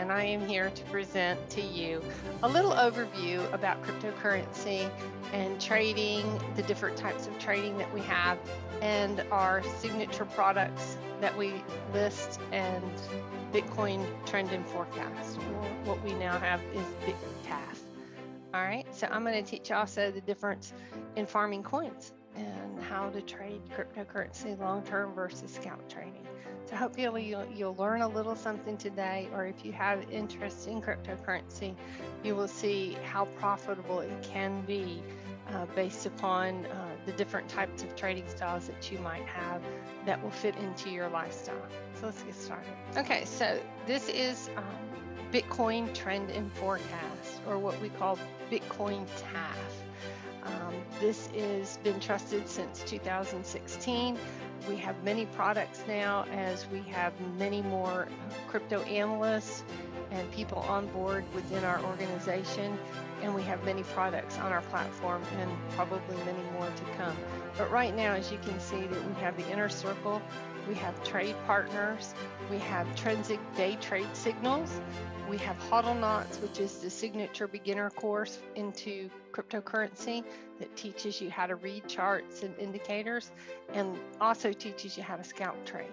and I am here to present to you a little overview about cryptocurrency and trading, the different types of trading that we have, and our signature products that we list, and Bitcoin trend and forecast. What we now have is BitTaf. All right, so I'm going to teach also the difference in farming coins and how to trade cryptocurrency long term versus scalp trading. So hopefully you'll, you'll learn a little something today, or if you have interest in cryptocurrency, you will see how profitable it can be uh, based upon uh, the different types of trading styles that you might have that will fit into your lifestyle. So let's get started. Okay, so this is um, Bitcoin Trend and Forecast, or what we call Bitcoin TAF. Um, this has been trusted since 2016. We have many products now as we have many more uh, crypto analysts and people on board within our organization. And we have many products on our platform and probably many more to come. But right now, as you can see, that we have the inner circle, we have trade partners, we have TrendSig day trade signals, we have HODLNOTS, which is the signature beginner course into cryptocurrency that teaches you how to read charts and indicators and also teaches you how to scalp trade.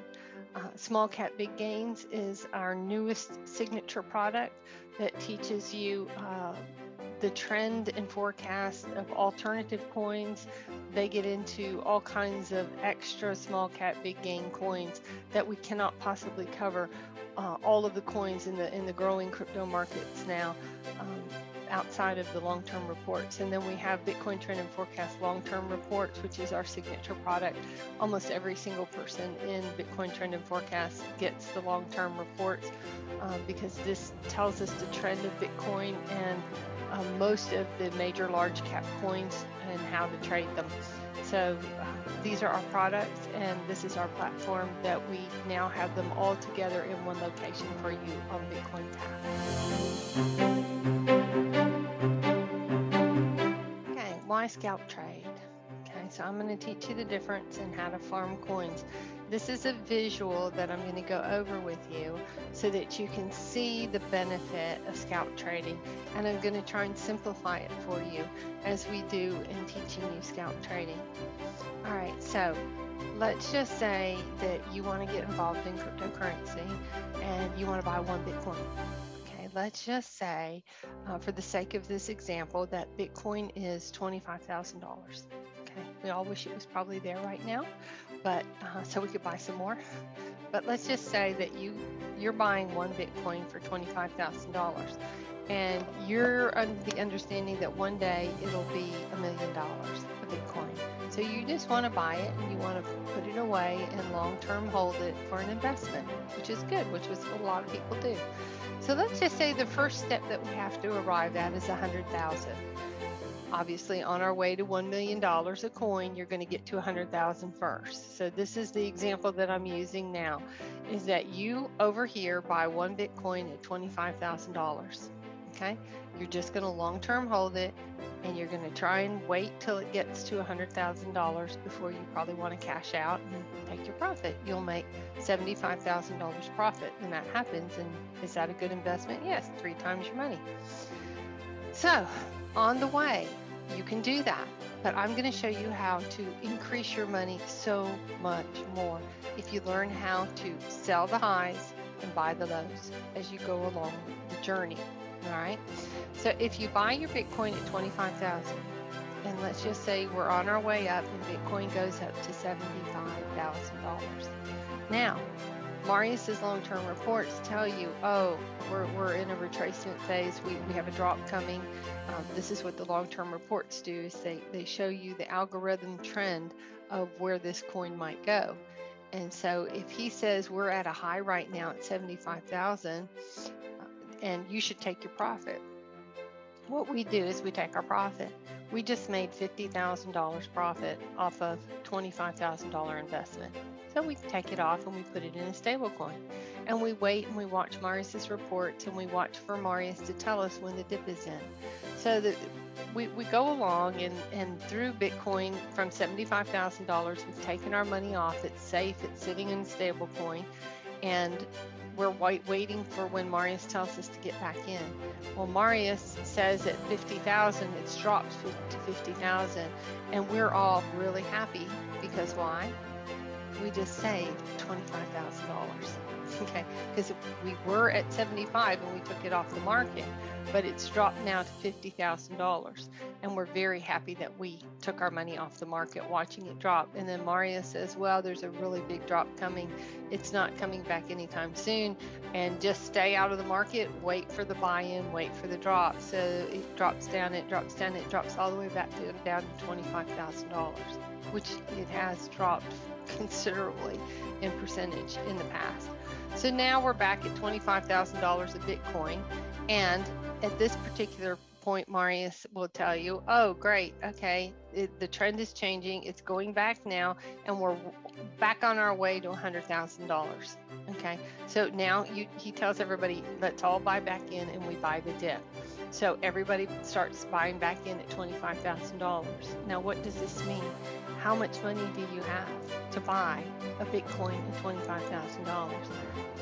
Uh, Small Cap Big Gains is our newest signature product that teaches you uh, the trend and forecast of alternative coins. They get into all kinds of extra small cap big gain coins that we cannot possibly cover uh, all of the coins in the in the growing crypto markets now um, outside of the long-term reports and then we have bitcoin trend and forecast long-term reports which is our signature product almost every single person in bitcoin trend and forecast gets the long-term reports uh, because this tells us the trend of bitcoin and uh, most of the major large cap coins and how to trade them so uh, these are our products and this is our platform that we now have them all together in one location for you on Bitcoin TAF. Okay, why scalp trade? Okay, so I'm going to teach you the difference in how to farm coins. This is a visual that I'm going to go over with you so that you can see the benefit of scalp trading. And I'm going to try and simplify it for you as we do in teaching you scalp trading. All right, so let's just say that you want to get involved in cryptocurrency and you want to buy one Bitcoin. Okay, let's just say, uh, for the sake of this example, that Bitcoin is $25,000. We all wish it was probably there right now, but uh, so we could buy some more. But let's just say that you you're buying one Bitcoin for twenty five thousand dollars, and you're under the understanding that one day it'll be a million dollars a Bitcoin. So you just want to buy it and you want to put it away and long term hold it for an investment, which is good, which is what a lot of people do. So let's just say the first step that we have to arrive at is a hundred thousand obviously on our way to $1 million a coin, you're going to get to 100,000 first. So this is the example that I'm using now is that you over here buy one Bitcoin at $25,000. Okay. You're just going to long term hold it and you're going to try and wait till it gets to $100,000 before you probably want to cash out and take your profit. You'll make $75,000 profit when that happens. And is that a good investment? Yes, three times your money. So on the way. You can do that. But I'm going to show you how to increase your money so much more if you learn how to sell the highs and buy the lows as you go along the journey. All right. So if you buy your Bitcoin at 25,000 and let's just say we're on our way up and Bitcoin goes up to $75,000. Now, Marius's long-term reports tell you, oh, we're, we're in a retracement phase. We, we have a drop coming. Um, this is what the long-term reports do is they, they show you the algorithm trend of where this coin might go. And so if he says we're at a high right now at 75,000 uh, and you should take your profit. What we do is we take our profit. We just made $50,000 profit off of $25,000 investment. So we take it off and we put it in a stablecoin. And we wait and we watch Marius's reports and we watch for Marius to tell us when the dip is in. So that we, we go along and, and through Bitcoin from $75,000, we've taken our money off. It's safe, it's sitting in a stable coin. And we're waiting for when Marius tells us to get back in. Well, Marius says at 50,000, it's dropped to 50,000, and we're all really happy because why? We just saved $25,000 okay because we were at 75 and we took it off the market but it's dropped now to $50,000 and we're very happy that we took our money off the market watching it drop. And then Maria says well there's a really big drop coming. It's not coming back anytime soon. And just stay out of the market wait for the buy-in wait for the drop. So it drops down it drops down it drops all the way back to down to $25,000 which it has dropped considerably in percentage in the past so now we're back at $25,000 of Bitcoin. And at this particular point, Marius will tell you, oh, great. Okay. It, the trend is changing. It's going back now. And we're back on our way to $100,000. Okay. So now you, he tells everybody, let's all buy back in and we buy the dip. So everybody starts buying back in at $25,000. Now, what does this mean? How much money do you have to buy a Bitcoin at $25,000?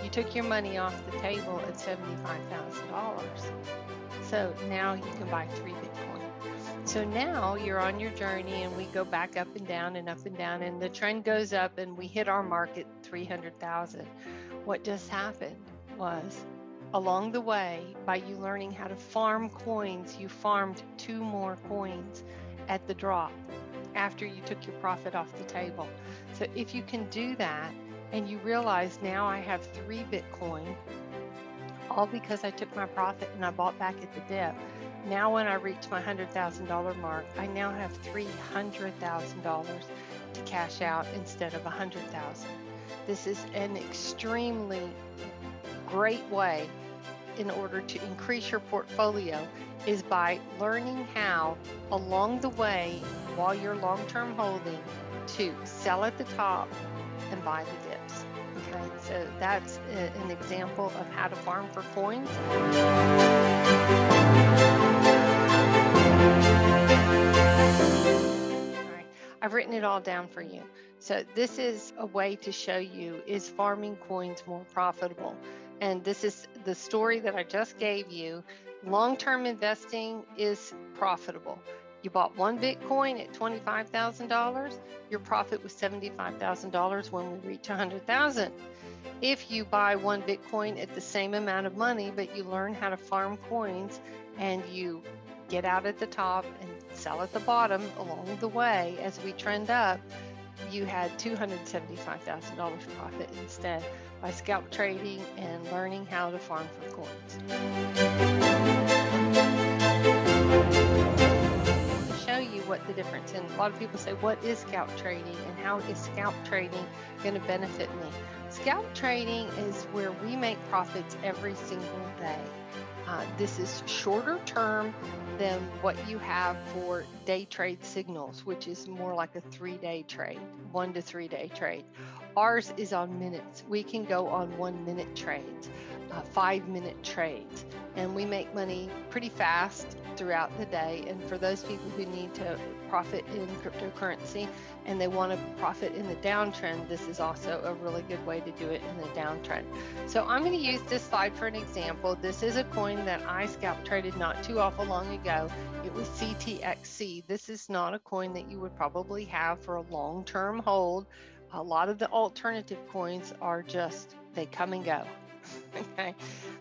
You took your money off the table at $75,000. So now you can buy three Bitcoin. So now you're on your journey and we go back up and down and up and down and the trend goes up and we hit our market 300,000. What just happened was along the way by you learning how to farm coins, you farmed two more coins at the drop after you took your profit off the table. So if you can do that and you realize now I have three Bitcoin, all because I took my profit and I bought back at the dip. Now, when I reach my $100,000 mark, I now have $300,000 to cash out instead of 100,000. This is an extremely great way in order to increase your portfolio is by learning how along the way while you're long-term holding to sell at the top and buy the dips. Okay, so that's a, an example of how to farm for coins. I've written it all down for you. So this is a way to show you is farming coins more profitable? And this is the story that I just gave you. Long-term investing is profitable. You bought one Bitcoin at $25,000, your profit was $75,000 when we reach 100,000. If you buy one Bitcoin at the same amount of money, but you learn how to farm coins and you get out at the top and sell at the bottom along the way as we trend up, you had $275,000 profit instead by scalp trading and learning how to farm for coins. Show you what the difference and a lot of people say what is scalp trading and how is scalp trading going to benefit me scalp trading is where we make profits every single day uh, this is shorter term than what you have for day trade signals, which is more like a three day trade, one to three day trade. Ours is on minutes. We can go on one minute trades, uh, five minute trades, and we make money pretty fast throughout the day. And for those people who need to profit in cryptocurrency and they want to profit in the downtrend, this is also a really good way to do it in the downtrend. So I'm going to use this slide for an example. This is a coin that I scalp traded not too awful long ago. It was CTXC. This is not a coin that you would probably have for a long-term hold. A lot of the alternative coins are just, they come and go. okay.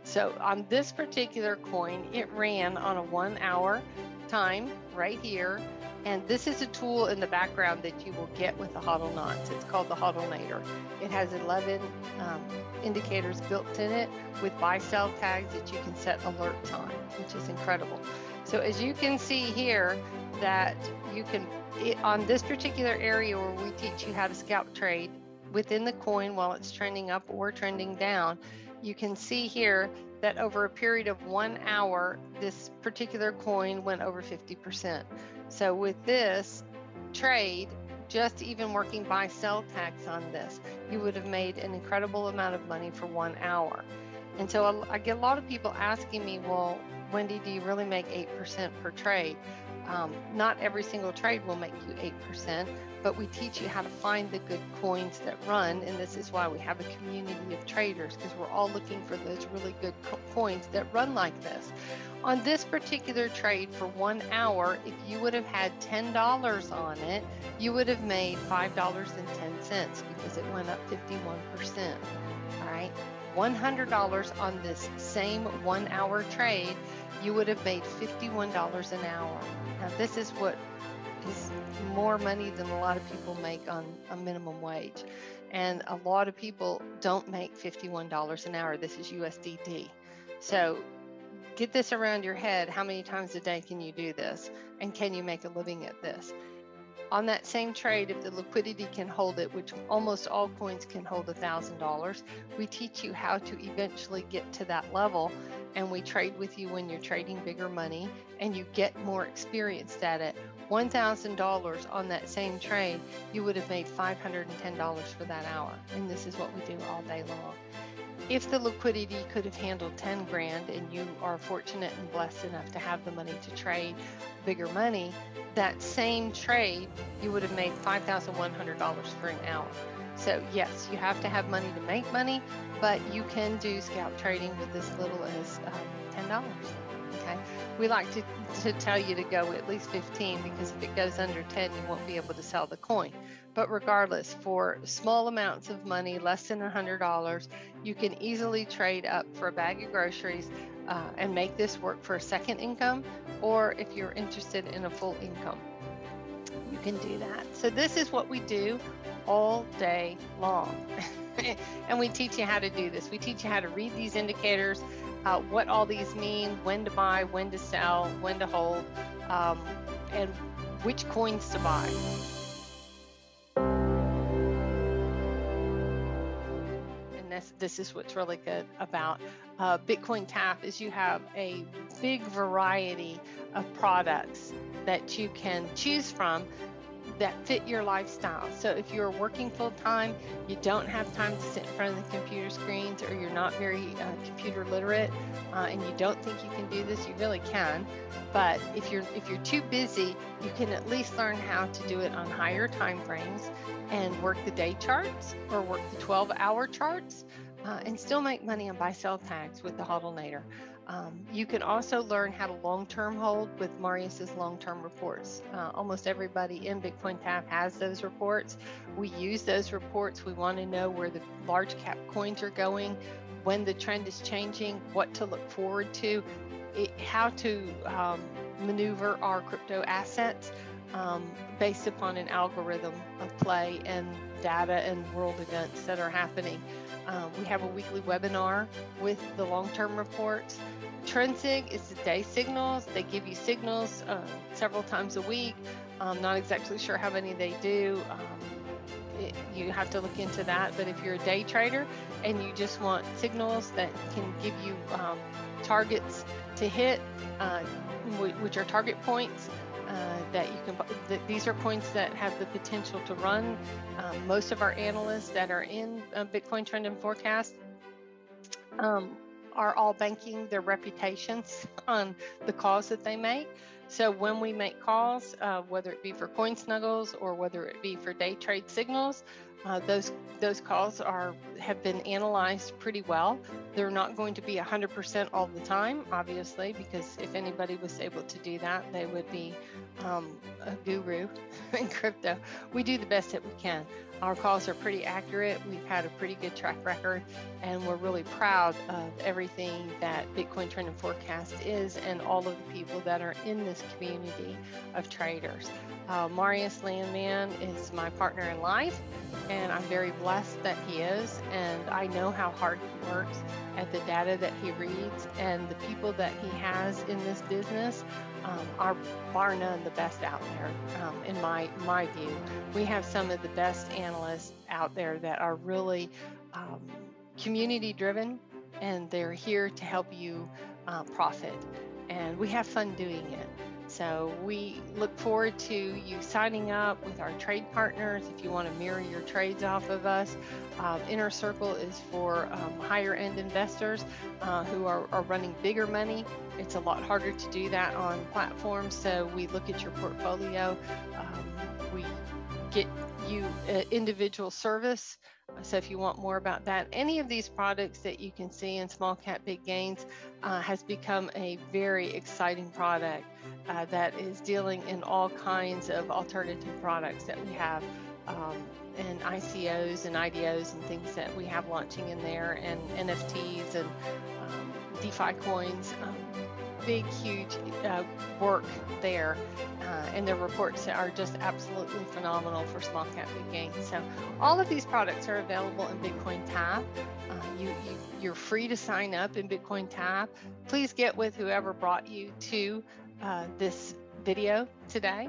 So on this particular coin, it ran on a one hour time right here. And this is a tool in the background that you will get with the HODLNOTS. It's called the HODLnator. It has 11 um, indicators built in it with buy sell tags that you can set alerts on, which is incredible. So as you can see here, that you can, it, on this particular area where we teach you how to scalp trade within the coin while it's trending up or trending down, you can see here that over a period of one hour, this particular coin went over 50%. So with this trade, just even working buy sell tax on this, you would have made an incredible amount of money for one hour. And so I get a lot of people asking me, well, Wendy, do you really make 8% per trade? Um, not every single trade will make you 8%, but we teach you how to find the good coins that run. And this is why we have a community of traders because we're all looking for those really good co- coins that run like this. On this particular trade for one hour, if you would have had $10 on it, you would have made $5.10 because it went up 51%. All right. $100 on this same one hour trade, you would have made $51 an hour. Now, this is what is more money than a lot of people make on a minimum wage. And a lot of people don't make $51 an hour. This is USDT. So get this around your head. How many times a day can you do this? And can you make a living at this? On that same trade, if the liquidity can hold it, which almost all coins can hold $1,000, we teach you how to eventually get to that level. And we trade with you when you're trading bigger money and you get more experienced at it. $1,000 on that same trade, you would have made $510 for that hour. And this is what we do all day long if the liquidity could have handled 10 grand and you are fortunate and blessed enough to have the money to trade bigger money, that same trade you would have made $5,100 for an hour. So, yes, you have to have money to make money, but you can do scalp trading with as little as um, $10. Okay. We like to, to tell you to go at least 15 because if it goes under 10, you won't be able to sell the coin. But regardless, for small amounts of money, less than $100, you can easily trade up for a bag of groceries uh, and make this work for a second income, or if you're interested in a full income, you can do that. So, this is what we do all day long. and we teach you how to do this. We teach you how to read these indicators, uh, what all these mean, when to buy, when to sell, when to hold, um, and which coins to buy. This this is what's really good about uh, Bitcoin TAF is you have a big variety of products that you can choose from that fit your lifestyle. So if you're working full time, you don't have time to sit in front of the computer screens, or you're not very uh, computer literate, uh, and you don't think you can do this, you really can. But if you're if you're too busy, you can at least learn how to do it on higher time frames and work the day charts or work the 12-hour charts. Uh, and still make money on buy sell tags with the hodlnator. Um, you can also learn how to long term hold with Marius's long term reports. Uh, almost everybody in Bitcoin TAF has those reports. We use those reports. We want to know where the large cap coins are going, when the trend is changing, what to look forward to, it, how to um, maneuver our crypto assets. Um, based upon an algorithm of play and data and world events that are happening. Um, we have a weekly webinar with the long term reports. TrendSig is the day signals. They give you signals uh, several times a week. I'm not exactly sure how many they do. Um, it, you have to look into that. But if you're a day trader and you just want signals that can give you um, targets to hit, uh, which are target points, uh, that you can that these are coins that have the potential to run. Um, most of our analysts that are in uh, bitcoin trend and forecast um, are all banking their reputations on the calls that they make. So when we make calls uh, whether it be for coin snuggles or whether it be for day trade signals uh, those those calls are have been analyzed pretty well. They're not going to be 100% all the time, obviously, because if anybody was able to do that, they would be um, a guru in crypto. We do the best that we can. Our calls are pretty accurate. We've had a pretty good track record, and we're really proud of everything that Bitcoin Trend and Forecast is and all of the people that are in this community of traders. Uh, Marius Landman is my partner in life, and I'm very blessed that he is. And I know how hard works at the data that he reads, and the people that he has in this business um, are bar none the best out there, um, in my my view. We have some of the best analysts out there that are really um, community driven, and they're here to help you uh, profit. And we have fun doing it. So we look forward to you signing up with our trade partners if you want to mirror your trades off of us. Um, Inner Circle is for um, higher end investors uh, who are, are running bigger money. It's a lot harder to do that on platforms. So we look at your portfolio. Um, we get you uh, individual service. So if you want more about that, any of these products that you can see in Small Cap Big Gains uh, has become a very exciting product uh, that is dealing in all kinds of alternative products that we have. Um, and ICOs and IDOs and things that we have launching in there, and NFTs and um, DeFi coins. Um, big, huge uh, work there, uh, and the reports are just absolutely phenomenal for small cap big gains. So all of these products are available in Bitcoin TAF. Uh, you, you you're free to sign up in Bitcoin TAF. Please get with whoever brought you to uh, this video today,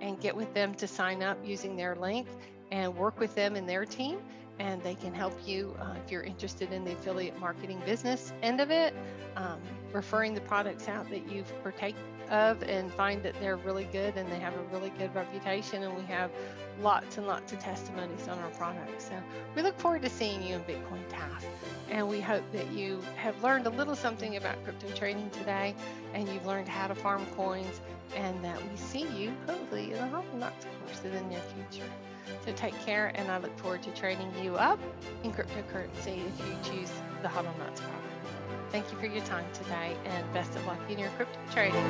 and get with them to sign up using their link and work with them and their team and they can help you uh, if you're interested in the affiliate marketing business end of it, um, referring the products out that you've partake of and find that they're really good and they have a really good reputation. And we have lots and lots of testimonies on our products. So we look forward to seeing you in Bitcoin TAF. And we hope that you have learned a little something about crypto trading today and you've learned how to farm coins and that we see you hopefully in the HODLNOTS course in the near future. So take care, and I look forward to training you up in cryptocurrency if you choose the HODLNOTS product. Thank you for your time today, and best of luck in your crypto trading.